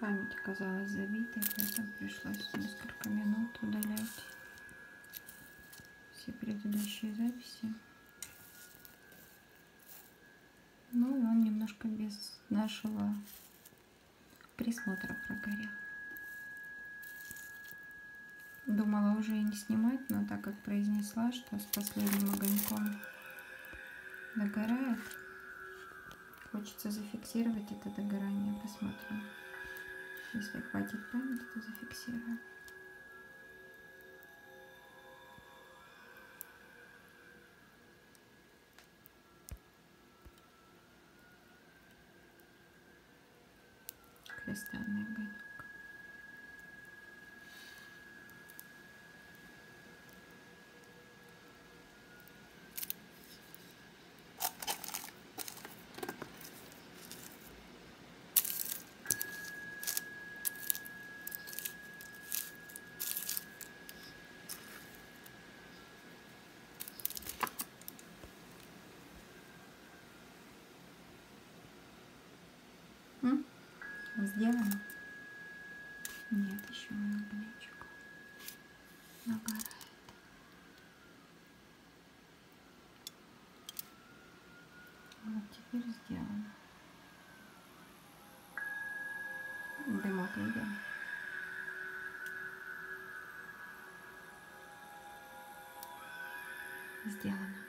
Память оказалась забитой, поэтому пришлось несколько минут удалять все предыдущие записи. Ну и он немножко без нашего присмотра прогорел. Думала уже и не снимать, но так как произнесла, что с последним огоньком догорает, хочется зафиксировать это догорание. Посмотрим. Если хватит памяти, то зафиксирую. Кристальный огонек. М? Сделано? Нет, еще много ничего. Нагорает. Вот теперь сделано. Дымок видим. Сделано.